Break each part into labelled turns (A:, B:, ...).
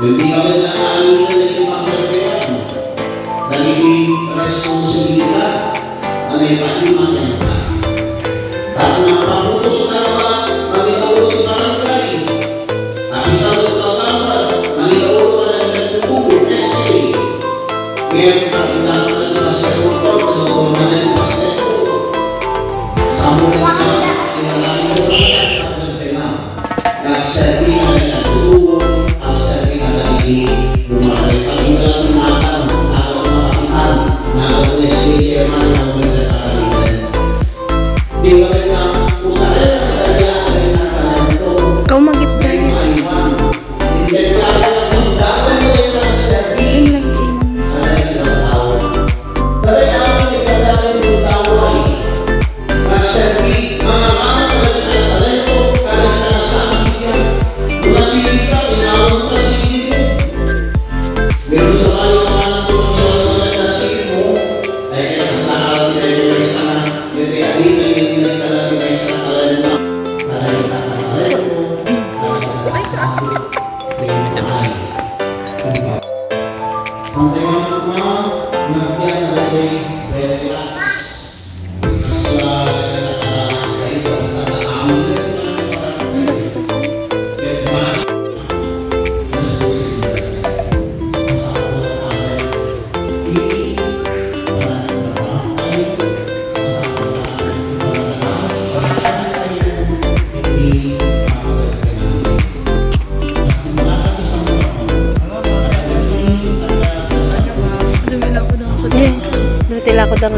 A: Hindi
B: ka ba naaano na naging pagkakailan mo? Nagiging responsibilidad na may pahimangan ka. Dahil napaputos na naman, magigawin ka ng gari. Nakita ko ka kamera, magigawin ka ng nagtutulog, SK. Kaya nakita ko sa mga sektor, nagawin na ng mga sektor. Sa mga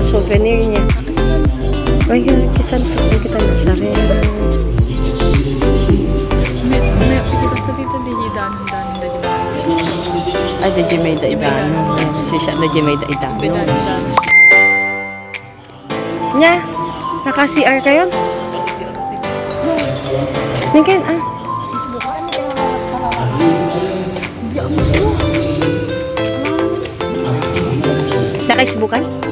A: Nga souvenir niya. Ay, yun. Kisan to. Hindi kita nasa rin.
C: May kita sa dito di danon danon da
A: Ay, da may da idan. Si siya da may da idan.
C: danon danon.
A: Nya, naka-CR kayo? Ningkin, ah. Naka-isbukan? Oh,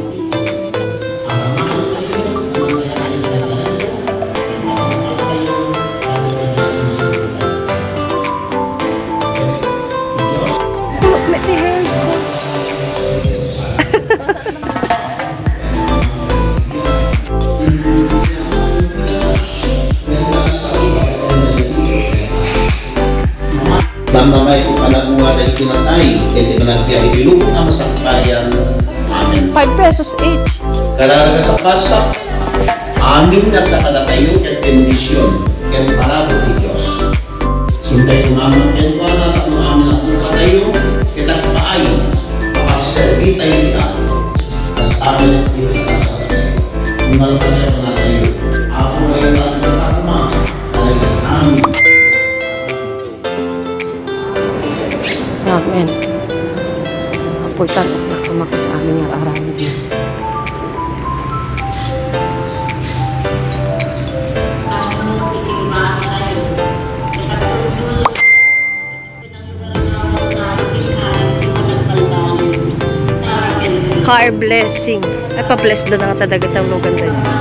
A: pesos each.
B: Karara sa pasak, amin na takada tayo at kondisyon, kaya parabo si Diyos. Sintay tumamang kaya wala at maamin na kung katayo, kita paay, makakservi tayo kita, tas amin at dito sa kasasay. Kung malapasya pa na tayo, ako ay lang sa kakuma, talagang amin.
A: Amen. Apoy tanong na kumakit amin yung arami din. Car blessing. Ay, pa-bless doon ang tadagat ang lugan doon.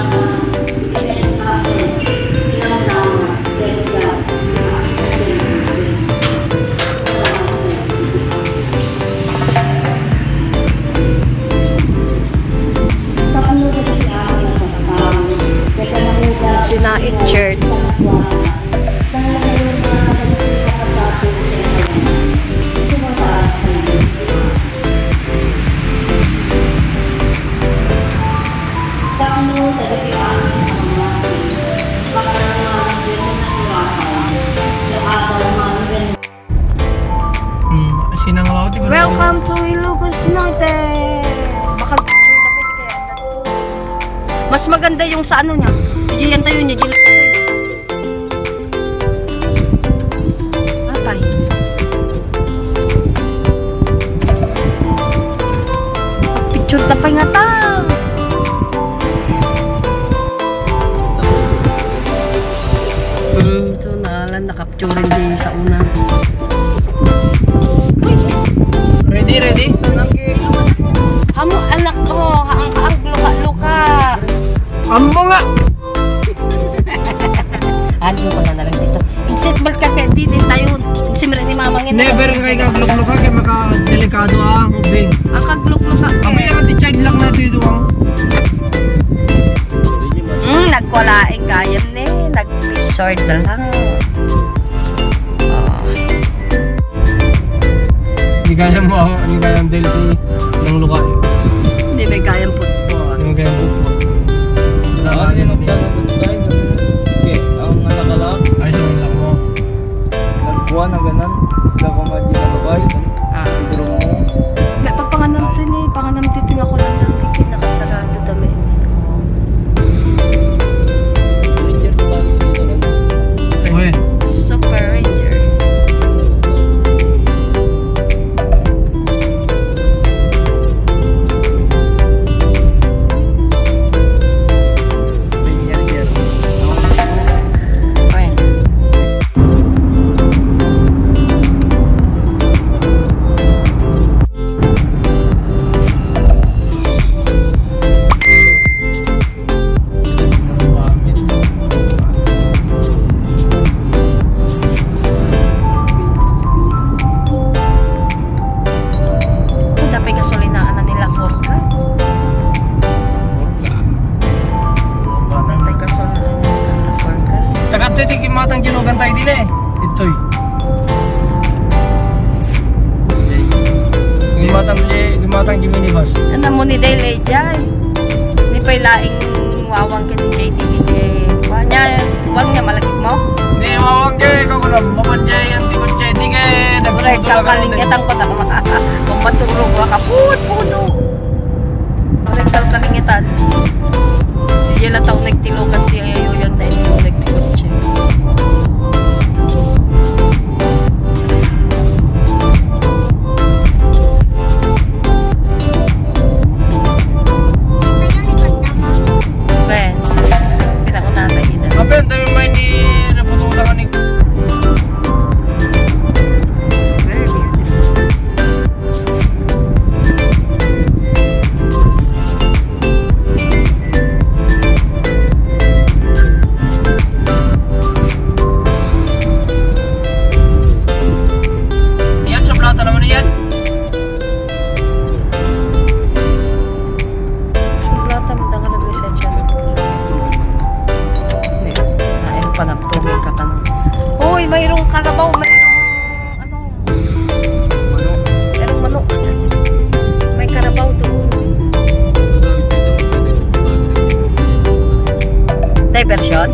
A: Welcome to Ilocos Norte! Baka picture na pwede kaya Mas maganda yung sa ano niya. Diyan tayo niya, Diyan Apay. Ah, picture tapay nga tayo.
D: Ambo nga!
A: Ano ko na lang dito. Exit ka kaya di din tayo. Simre ni mamangin.
D: Never kay kaglok-lok ka kay maka delikado ang ubing.
A: Ang kagluk-luka.
D: Kami ang di child lang nato ito ang.
A: Hmm, nagkulaing kayam ni. Nag-resort na lang.
D: Hindi kaya mo ang hindi kaya ang delty ng luka. Mo
A: ni Dele dyan? Ni pa laing wawang ka ni JD ni Dele. Wanya, wang niya malagit mo?
D: Hindi mawang kay ko na maman jay ang tikot jay di kay
A: Correct, kalkalingitan ko na kung matulog ka kaput puno. Correct, kalkalingitan. Di yan lang taong nagtilugan si Ayo yun dahil yung nagtikot siya. Diversion?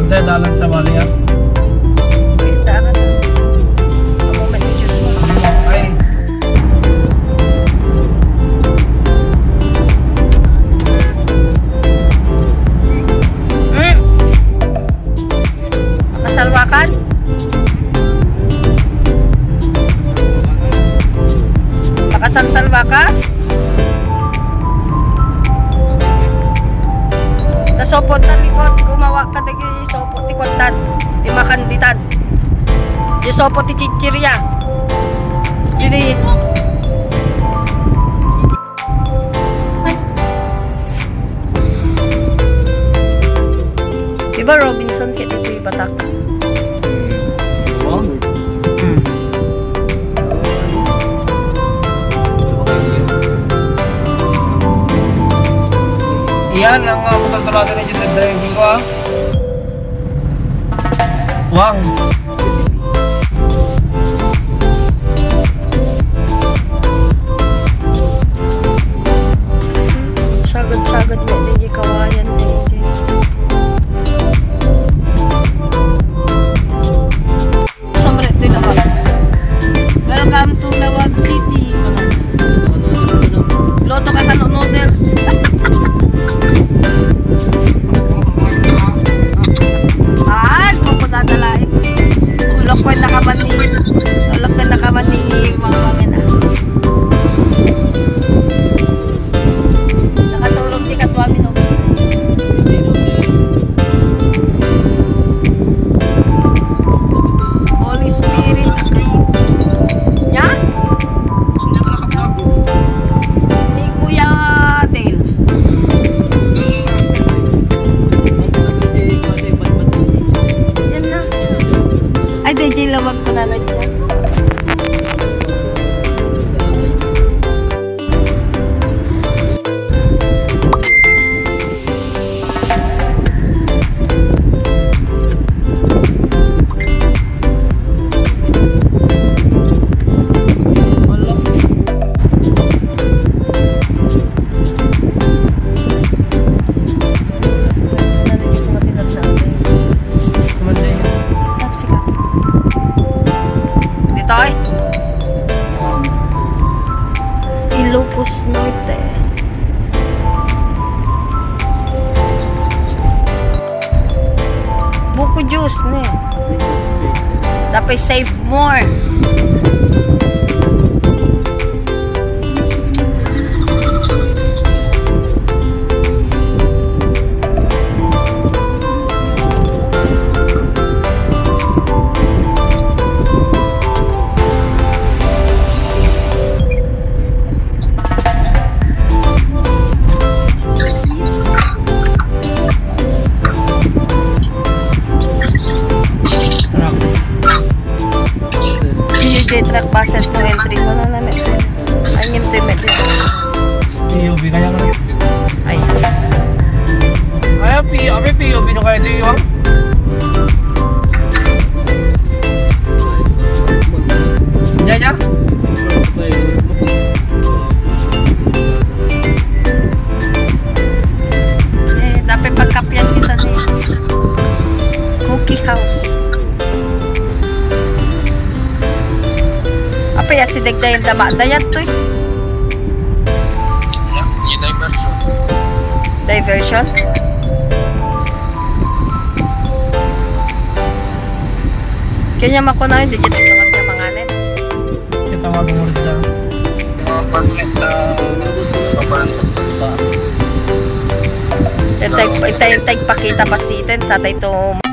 D: Antay dalang sa bali yan.
A: Kita ka na. Moment ni Diyos mo.
D: Ay.
A: Hmm. Makasalwakan? Makasalsalwa ka? Nasopot na likod, gumawa ka tagi sopot ti kwantan, ti makanditan. Di sopot ti chichirya. Jadi, Diba Robinson kaya dito ipatak?
D: Iyan ang uh, mutultulatan ni Jitred driving ko ah. Wang.
A: Ako juice ni. Dapat save more. estudiantil. Dama dayat to eh. Diversion? Kanya makunahin, di kita tangat niya manganin.
D: Kita wag mo rin dyan.
A: Itay, itay, itay pakita pasitin sa tay to